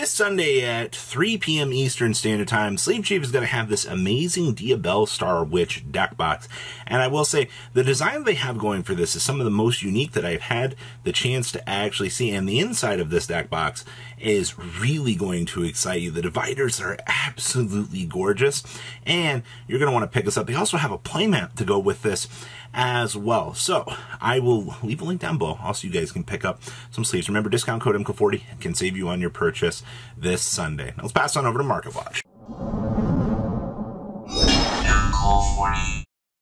This Sunday at 3 p.m. Eastern Standard Time, Sleeve Chief is going to have this amazing Diabellstar Witch deck box. And I will say, the design they have going for this is some of the most unique that I've had the chance to actually see. And the inside of this deck box is really going to excite you. The dividers are absolutely gorgeous. And you're going to want to pick this up. They also have a playmat to go with this as well. So I will leave a link down below. Also, you guys can pick up some sleeves. Remember, discount code MKOHL40 can save you on your purchase this Sunday. Now let's pass on over to Market Watch.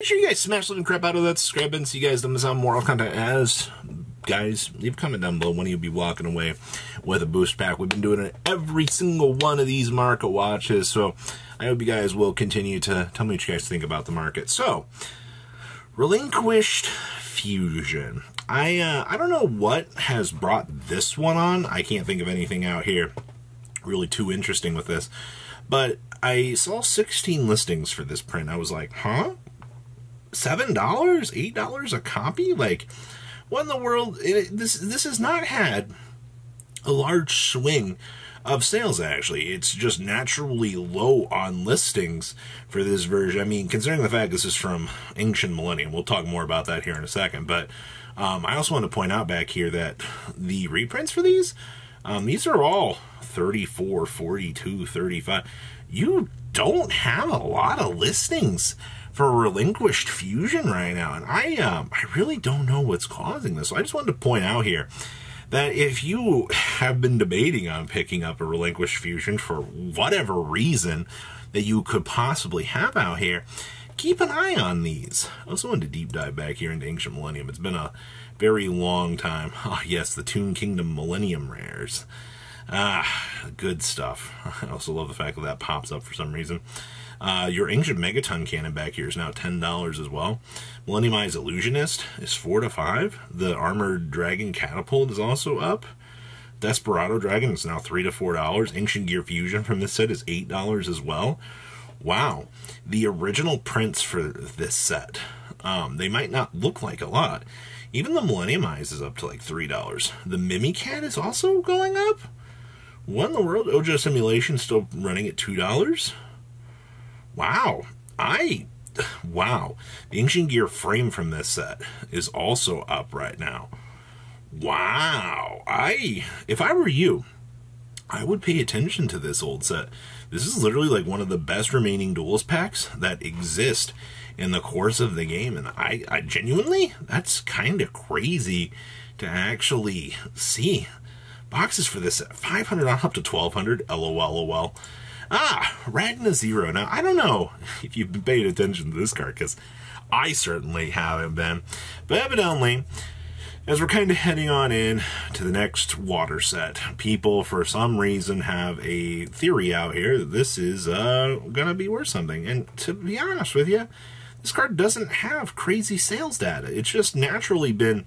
Make sure you guys smash the crap out of that subscribe button so you guys don't miss out on content as guys, leave a comment down below when you'll be walking away with a boost pack. We've been doing it every single one of these market watches, so I hope you guys will continue to tell me what you guys think about the market. So, Relinquished Fusion. I uh, I don't know what has brought this one on. I can't think of anything out here really too interesting with this. But I saw 16 listings for this print. I was like, huh? $7? $8 a copy? Like, what in the world? This, this has not had a large swing of sales actually. It's just naturally low on listings for this version. I mean, considering the fact this is from Ancient Millennium, we'll talk more about that here in a second. But um, I also want to point out back here that the reprints for these, um, these are all 34, 42, 35. You don't have a lot of listings for relinquished fusion right now and i um i really don't know what's causing this so i just wanted to point out here that if you have been debating on picking up a relinquished fusion for whatever reason that you could possibly have out here, keep an eye on these. I also wanted to deep dive back here into Ancient Millennium. It's been a very long time. Ah, oh, yes, the Toon Kingdom Millennium Rares. Ah, good stuff. I also love the fact that that pops up for some reason. Uh, your Ancient Megaton cannon back here is now $10 as well. Millennium Eye's Illusionist is 4 to 5 The Armored Dragon Catapult is also up. Desperado Dragon is now 3 to $4. Ancient Gear Fusion from this set is $8 as well. Wow. The original prints for this set, um, they might not look like a lot. Even the Millennium Eyes is up to like $3. The Mimicat is also going up. What in the world? Ojo Simulation still running at $2? Wow. I wow. The ancient gear frame from this set is also up right now. Wow. I if I were you, I would pay attention to this old set. This is literally like one of the best remaining duels packs that exist in the course of the game. And I, I genuinely, that's kind of crazy to actually see boxes for this set. 500 on up to 1200. LOL, lol. Ah, Ragna Zero. Now, I don't know if you've been paying attention to this card, because I certainly haven't been. But evidently, as we're kind of heading on in to the next water set, people for some reason have a theory out here that this is uh, going to be worth something. And to be honest with you, this card doesn't have crazy sales data. It's just naturally been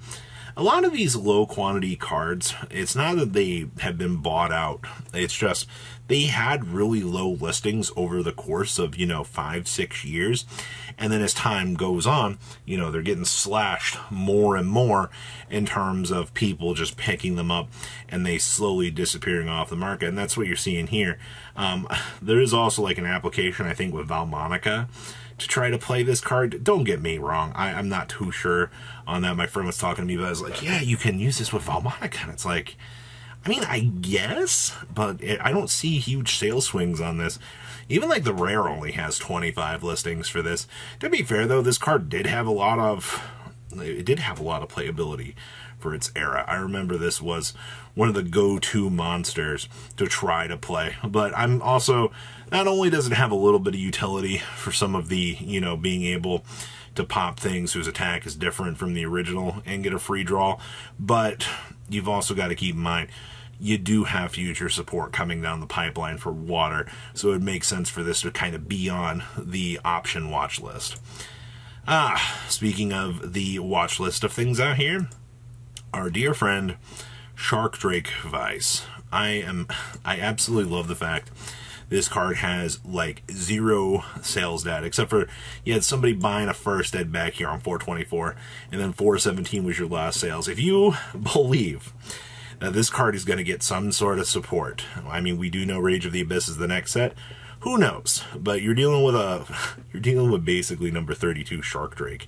a lot of these low quantity cards, it's not that they have been bought out. It's just they had really low listings over the course of, you know, five, six years. And then as time goes on, you know, they're getting slashed more and more in terms of people just picking them up and they slowly disappearing off the market. And that's what you're seeing here. Um, there is also like an application, I think, with Vaalmonica to try to play this card. Don't get me wrong. I, am not too sure on that. My friend was talking to me, but I was like, yeah, you can use this with Vaalmonica. And it's like, I mean, I guess, but it, I don't see huge sales swings on this. Even like the rare only has 25 listings for this. To be fair though, this card did have a lot of, it did have a lot of playability for its era. I remember this was one of the go-to monsters to try to play. But I'm also, not only does it have a little bit of utility for some of the, you know, being able to pop things whose attack is different from the original and get a free draw, but you've also got to keep in mind you do have future support coming down the pipeline for water, so it makes sense for this to kind of be on the option watch list. Ah, speaking of the watch list of things out here, our dear friend Shark Drake Veiss. I am I absolutely love the fact this card has like zero sales data except for you had somebody buying a first ed back here on 424 and then 417 was your last sales. If you believe Now, this card is going to get some sort of support. I mean, we do know Rage of the Abyss is the next set. Who knows? But you're dealing with a, you're dealing with basically number 32 Shark Drake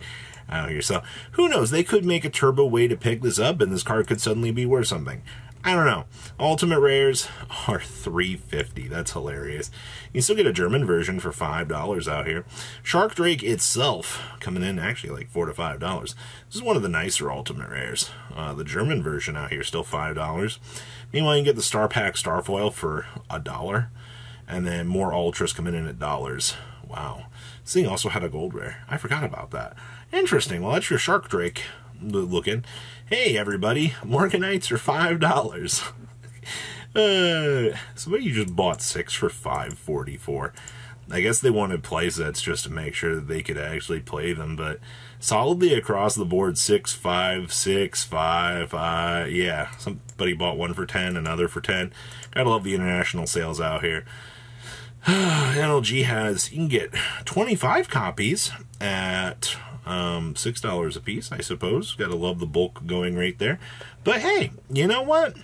out here. So who knows? They could make a turbo way to pick this up, and this card could suddenly be worth something. I don't know. Ultimate rares are 350. That's hilarious. You still get a German version for $5 out here. Shark Drake itself coming in actually like 4 to $5. This is one of the nicer ultimate rares. Uh, the German version out here still $5. Meanwhile, you can get the Star Pack Starfoil for a dollar. And then more ultras coming in at dollars. Wow. Thing also had a gold rare. I forgot about that. Interesting. Well, that's your Shark Drake looking. Hey, everybody, Morganites are five dollars. uh, somebody just bought six for five forty four. I guess they wanted play sets just to make sure that they could actually play them, but solidly across the board, six, five, six, five, five. Yeah, somebody bought one for ten, another for ten. Gotta love the international sales out here. NLG has you can get 25 copies at um, six dollars a piece, I suppose. Gotta love the bulk going right there. But hey, you know what?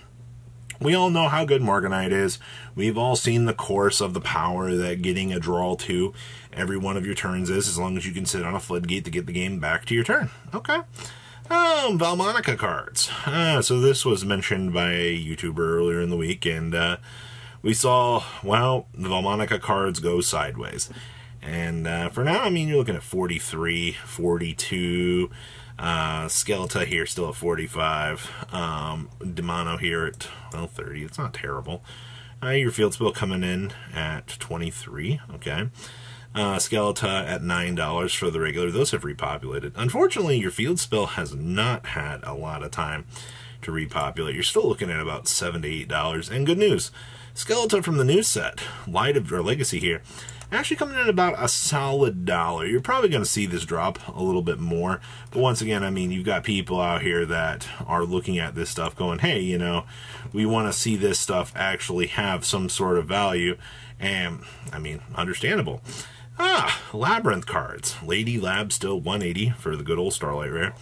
We all know how good Morganite is. We've all seen the course of the power that getting a draw to every one of your turns is, as long as you can sit on a floodgate to get the game back to your turn. Okay. Um, Vaalmonica cards. Uh, so this was mentioned by a YouTuber earlier in the week, and uh, we saw, well, the Vaalmonica cards go sideways. And uh, for now, I mean, you're looking at 43, 42. Uh, Skeleta here still at 45. Um, Demano here at, well, 30. It's not terrible. Uh, your field spill coming in at 23. Okay. Uh, Skeleta at $9 for the regular. Those have repopulated. Unfortunately, your field spill has not had a lot of time to repopulate. You're still looking at about 7 to $8. And good news, Skeleton from the new set, Light of or Legacy here, actually coming in about a solid dollar. You're probably going to see this drop a little bit more. But once again, I mean, you've got people out here that are looking at this stuff going, hey, you know, we want to see this stuff actually have some sort of value. And, I mean, understandable. Ah, Labrynth cards. Lady Lab still 180 for the good old Starlight Rare.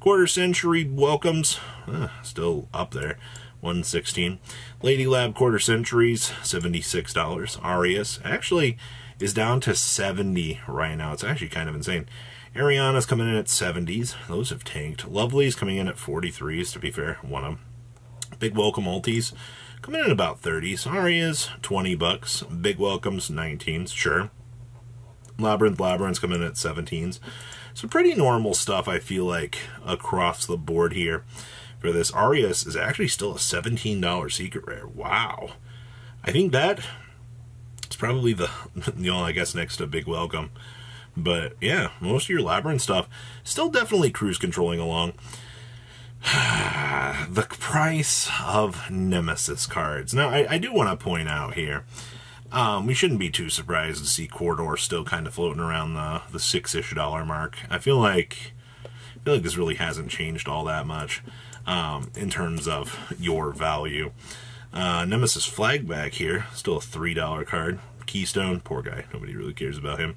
Quarter Century Welcomes, uh, still up there. 116 Lady Lab Quarter Centuries, $76. Arias, actually, is down to 70 right now. It's actually kind of insane. Ariane's coming in at 70s. Those have tanked. Lovely's coming in at 43s, to be fair. One of them. Big Welcome Multis coming in about 30s. Arias, 20 bucks. Big Welcomes, 19s. Sure. Labrynth Labyrinth's coming in at 17s. So pretty normal stuff, I feel like, across the board here for this. Arias is actually still a $17 secret rare. Wow. I think that probably the, you know, I guess next to Big Welcome. But yeah, most of your Labrynth stuff still definitely cruise controlling along. the price of Nemesis cards. Now, I, I do want to point out here, um, we shouldn't be too surprised to see Corridor still kind of floating around the, the six-ish dollar mark. I feel like I feel like this really hasn't changed all that much um, in terms of your value. Uh, Nemesis flag back here, still a $3 card. Keystone, poor guy, nobody really cares about him.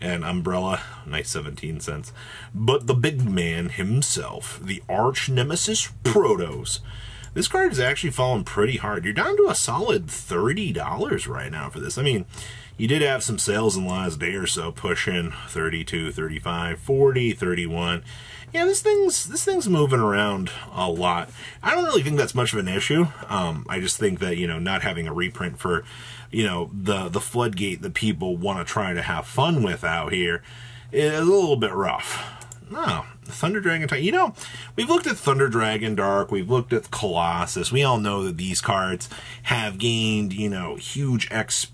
And Umbrella, nice 17 cents. But the big man himself, the arch nemesis Protos. This card is actually falling pretty hard. You're down to a solid $30 right now for this. I mean, you did have some sales in the last day or so pushing 32, 35, 40, 31 yeah, this thing's this thing's moving around a lot. I don't really think that's much of an issue. Um, I just think that you know not having a reprint for you know the the floodgate that people want to try to have fun with out here is a little bit rough. No, Thunder Dragon You know, we've looked at Thunder Dragon Dark, we've looked at Colossus. We all know that these cards have gained, you know, huge X,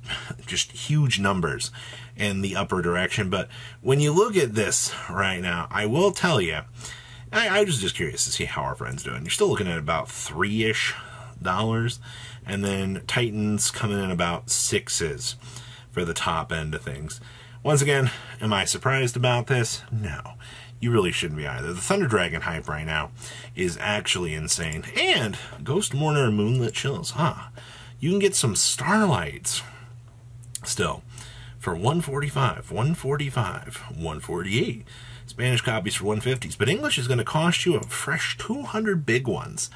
just huge numbers in the upper direction. But when you look at this right now, I will tell you, I, I was just curious to see how our friend's doing. You're still looking at about three ish dollars, and then Titans coming in about sixes for the top end of things. Once again, am I surprised about this? No. You really shouldn't be either. The Thunder Dragon hype right now is actually insane. And Ghost Mourner and Moonlit Chills, huh? You can get some Starlights still for 145 145 148 Spanish copies for 150s, but English is going to cost you a fresh 200 big ones.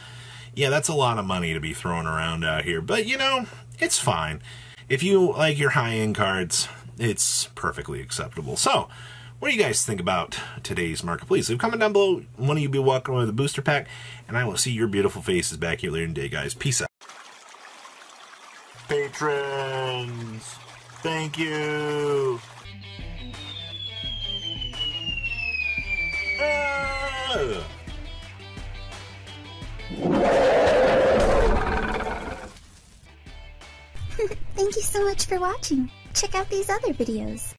Yeah, that's a lot of money to be throwing around out here. But, you know, it's fine. If you like your high end cards, it's perfectly acceptable. So, what do you guys think about today's market? Please leave a comment down below. One of you be walking away with a booster pack, and I will see your beautiful faces back here later in the day, guys. Peace out. Patrons, thank you. Thank you so much for watching. Check out these other videos.